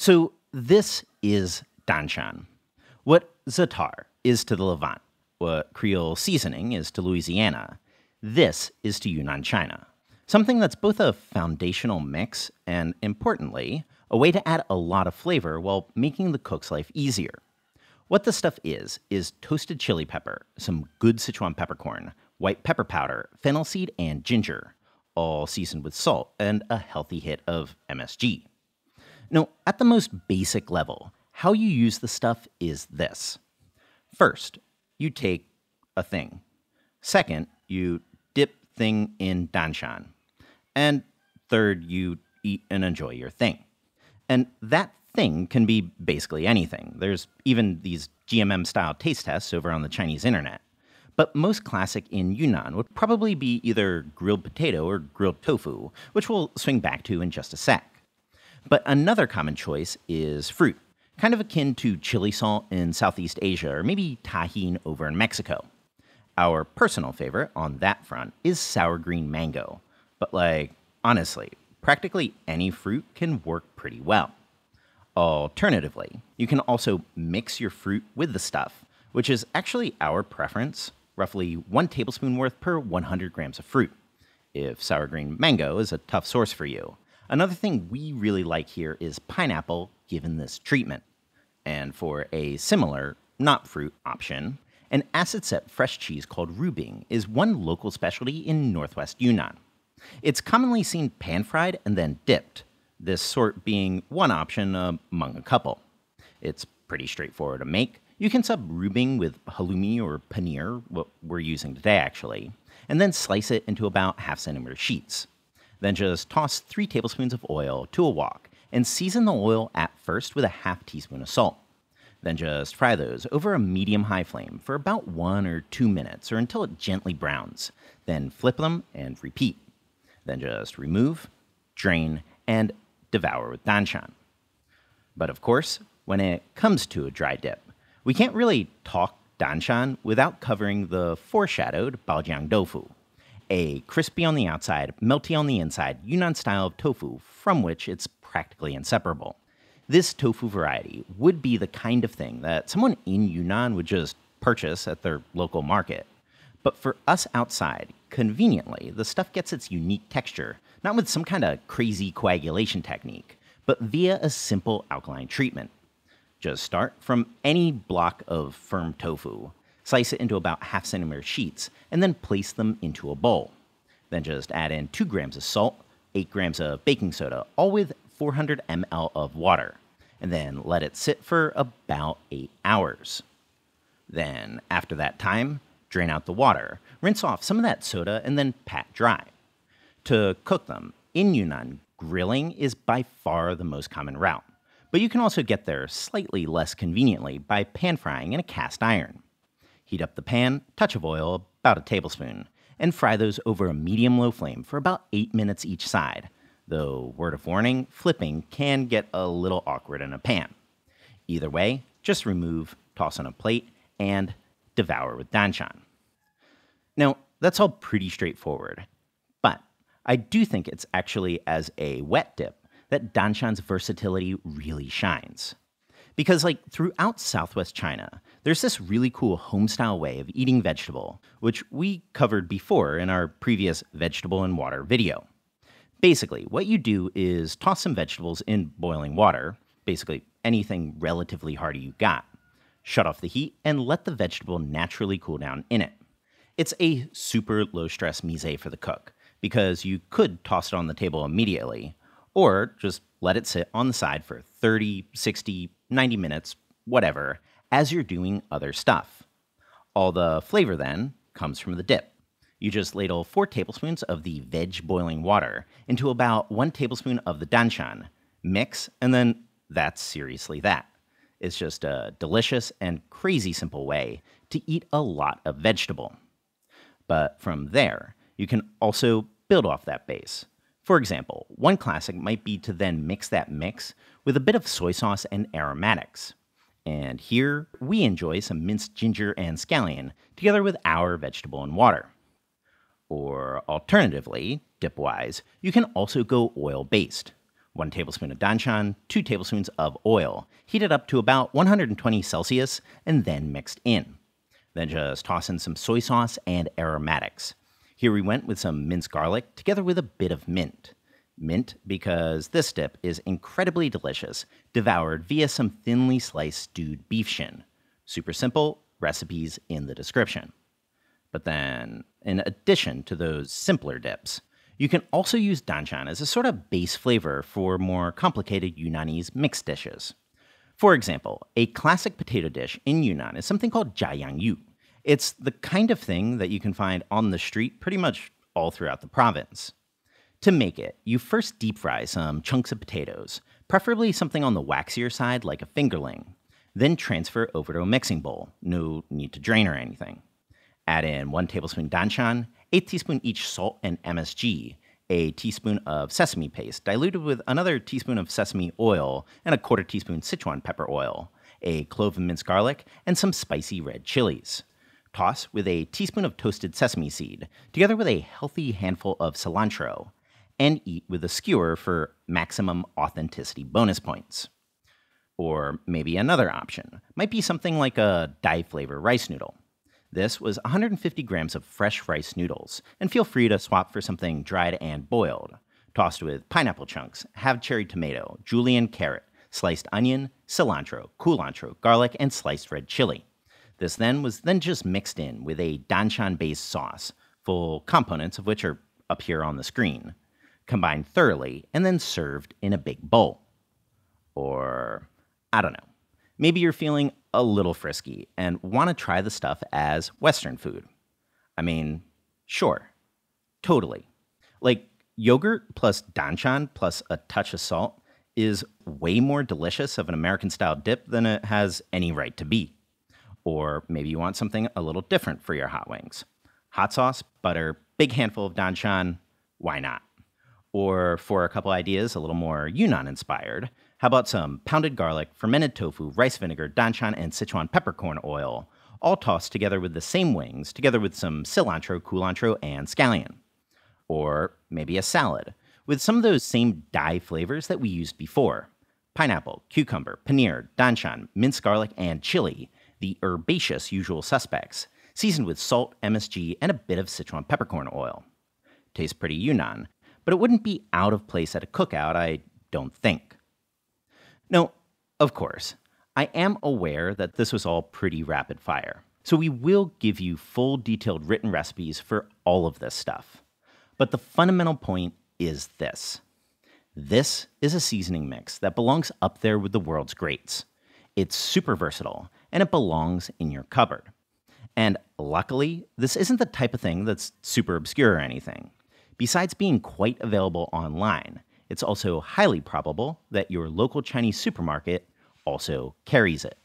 So this is Danshan. What za'atar is to the Levant, what Creole seasoning is to Louisiana, this is to Yunnan, China. Something that's both a foundational mix and, importantly, a way to add a lot of flavor while making the cook's life easier. What this stuff is, is toasted chili pepper, some good Sichuan peppercorn, white pepper powder, fennel seed, and ginger, all seasoned with salt and a healthy hit of MSG. Now, at the most basic level, how you use the stuff is this. First, you take a thing. Second, you dip thing in danshan. And third, you eat and enjoy your thing. And that thing can be basically anything. There's even these GMM style taste tests over on the Chinese internet. But most classic in Yunnan would probably be either grilled potato or grilled tofu, which we'll swing back to in just a sec. But another common choice is fruit, kind of akin to chili salt in Southeast Asia or maybe Tajín over in Mexico. Our personal favorite on that front is sour green mango. But, like, honestly, practically any fruit can work pretty well. Alternatively, you can also mix your fruit with the stuff, which is actually our preference roughly one tablespoon worth per 100 grams of fruit. If sour green mango is a tough source for you, Another thing we really like here is pineapple given this treatment. And for a similar, not fruit option, an acid set fresh cheese called Rubing is one local specialty in northwest Yunnan. It's commonly seen pan fried and then dipped, this sort being one option among a couple. It's pretty straightforward to make. You can sub Rubing with halloumi or paneer, what we're using today actually, and then slice it into about half centimeter sheets. Then just toss 3 tablespoons of oil to a wok and season the oil at first with a half teaspoon of salt. Then just fry those over a medium high flame for about 1 or 2 minutes or until it gently browns. Then flip them and repeat. Then just remove, drain, and devour with danshan. But of course, when it comes to a dry dip, we can't really talk danshan without covering the foreshadowed baojiang tofu a crispy on the outside, melty on the inside Yunnan style of tofu from which it's practically inseparable. This tofu variety would be the kind of thing that someone in Yunnan would just purchase at their local market. But for us outside, conveniently, the stuff gets its unique texture, not with some kind of crazy coagulation technique, but via a simple alkaline treatment. Just start from any block of firm tofu, Slice it into about half centimeter sheets, and then place them into a bowl. Then just add in 2 grams of salt, 8 grams of baking soda, all with 400 ml of water, and then let it sit for about 8 hours. Then, after that time, drain out the water, rinse off some of that soda, and then pat dry. To cook them, in Yunnan, grilling is by far the most common route, but you can also get there slightly less conveniently by pan frying in a cast iron. Heat up the pan, touch of oil, about a tablespoon, and fry those over a medium low flame for about 8 minutes each side. Though, word of warning, flipping can get a little awkward in a pan. Either way, just remove, toss on a plate, and devour with danshan. Now, that's all pretty straightforward, but I do think it's actually as a wet dip that danshan's versatility really shines. Because, like, throughout southwest China, there's this really cool home-style way of eating vegetable, which we covered before in our previous vegetable and water video. Basically, what you do is toss some vegetables in boiling water, basically anything relatively hearty you got, shut off the heat, and let the vegetable naturally cool down in it. It's a super low stress mise for the cook, because you could toss it on the table immediately, or just let it sit on the side for 30, 60, 90 minutes, whatever, as you're doing other stuff. All the flavor then comes from the dip. You just ladle 4 tablespoons of the veg boiling water into about 1 tablespoon of the danshan, mix, and then that's seriously that. It's just a delicious and crazy simple way to eat a lot of vegetable. But from there, you can also build off that base. For example, one classic might be to then mix that mix with a bit of soy sauce and aromatics. And here we enjoy some minced ginger and scallion together with our vegetable and water. Or alternatively, dip wise, you can also go oil based. 1 tablespoon of danshan, 2 tablespoons of oil, heated up to about 120 Celsius, and then mixed in. Then just toss in some soy sauce and aromatics. Here we went with some minced garlic together with a bit of mint. Mint because this dip is incredibly delicious, devoured via some thinly sliced stewed beef shin. Super simple, recipes in the description. But then, in addition to those simpler dips, you can also use danshan as a sort of base flavor for more complicated Yunnanese mixed dishes. For example, a classic potato dish in Yunnan is something called jiayang yu. It's the kind of thing that you can find on the street pretty much all throughout the province. To make it, you first deep fry some chunks of potatoes, preferably something on the waxier side like a fingerling. Then transfer over to a mixing bowl, no need to drain or anything. Add in 1 tablespoon danshan, 8 teaspoon each salt and MSG, a teaspoon of sesame paste diluted with another teaspoon of sesame oil and a quarter teaspoon Sichuan pepper oil, a clove of minced garlic, and some spicy red chilies. Toss with a teaspoon of toasted sesame seed, together with a healthy handful of cilantro, and eat with a skewer for maximum authenticity bonus points. Or maybe another option might be something like a Dai flavor rice noodle. This was 150 grams of fresh rice noodles, and feel free to swap for something dried and boiled, tossed with pineapple chunks, halved cherry tomato, julienne carrot, sliced onion, cilantro, culantro, garlic, and sliced red chili. This then was then just mixed in with a danshan-based sauce, full components of which are up here on the screen, combined thoroughly, and then served in a big bowl. Or, I don't know, maybe you're feeling a little frisky and want to try the stuff as Western food. I mean, sure, totally. Like yogurt plus danshan plus a touch of salt is way more delicious of an American style dip than it has any right to be. Or maybe you want something a little different for your hot wings. Hot sauce, butter, big handful of danshan, why not? Or for a couple ideas a little more Yunnan inspired, how about some pounded garlic, fermented tofu, rice vinegar, danshan, and Sichuan peppercorn oil, all tossed together with the same wings, together with some cilantro, culantro, and scallion? Or maybe a salad, with some of those same Dai flavors that we used before pineapple, cucumber, paneer, danshan, minced garlic, and chili, the herbaceous usual suspects, seasoned with salt, MSG, and a bit of Sichuan peppercorn oil. Tastes pretty Yunnan, but it wouldn't be out of place at a cookout, I don't think. No, of course, I am aware that this was all pretty rapid fire, so we will give you full detailed written recipes for all of this stuff. But the fundamental point is this this is a seasoning mix that belongs up there with the world's greats. It's super versatile, and it belongs in your cupboard. And luckily, this isn't the type of thing that's super obscure or anything. Besides being quite available online, it's also highly probable that your local Chinese supermarket also carries it.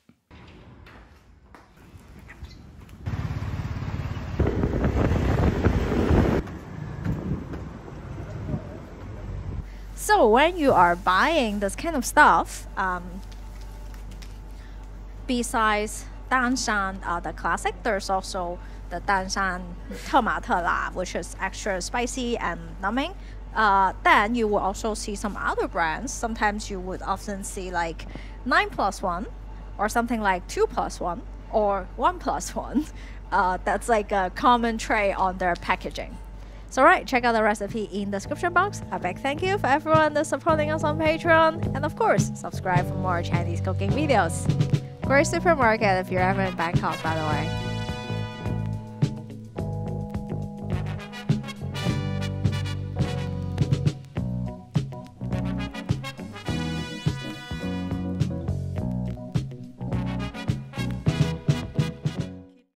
So when you are buying this kind of stuff, um, besides danshan, uh, the classic, there's also the danshan la, which is extra spicy and numbing. Uh, then you will also see some other brands. Sometimes you would often see like 9 plus 1 or something like 2 plus 1 or 1 plus 1. Uh, that's like a common trait on their packaging. So right, check out the recipe in the description box. A big thank you for everyone that's supporting us on Patreon. And of course, subscribe for more Chinese cooking videos. Great supermarket if you're ever in Bangkok, by the way.